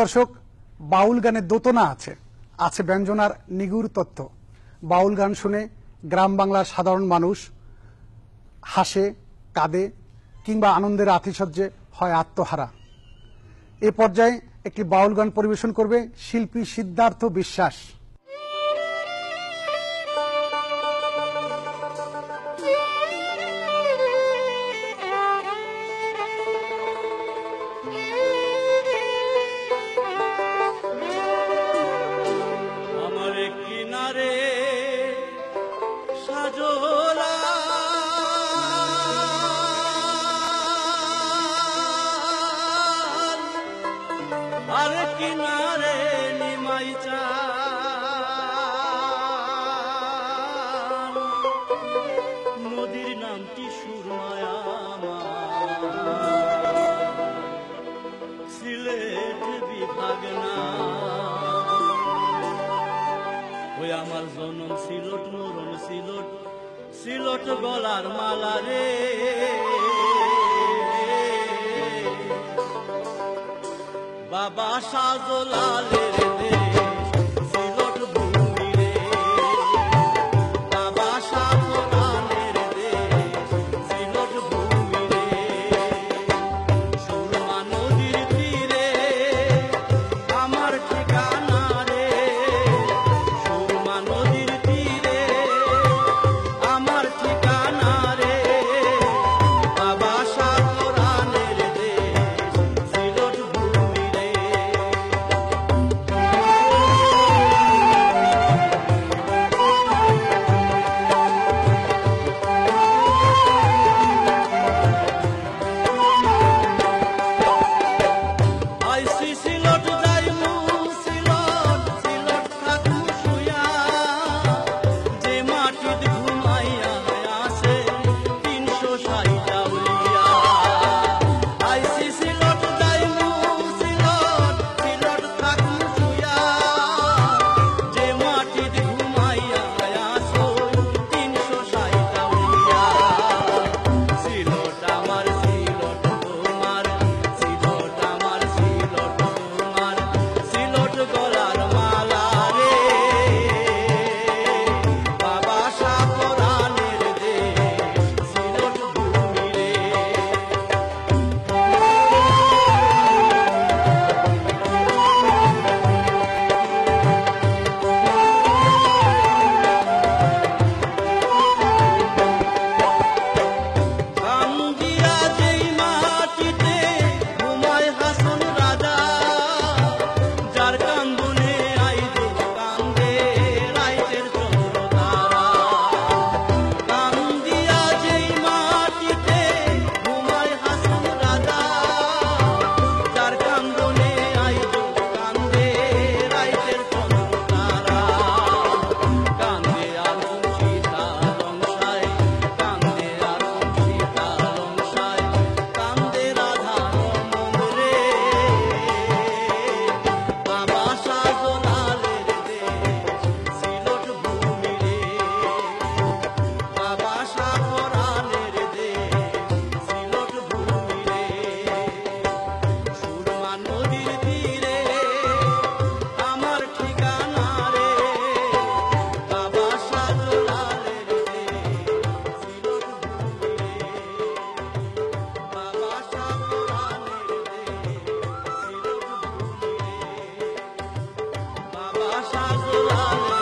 দর্শক, বাউল গানে দোতনা আছে। আছে ব্যঞ্জনার নিগুর তত্ত্ব। বাউল গান শুনে গ্রাম বাংলার সাধারণ মানুষ হাসে, কাঁদে, কিংবা আনন্দের আতিশয্যে হয় আত্মহারা। এ পর্যায়ে একটি বাউল গান পরিবেশন করবে শিল্পী সিদ্ধার্থ বিশ্বাস। কিনারে নিমাই চান। নদীর নামটি সুরমায়া সিলেট বিভাগ না। ওই আমার জনম সিলট, মরণ সিলট সিলট গলার মালা রে। আশা জোলালের আশা জোড়ালে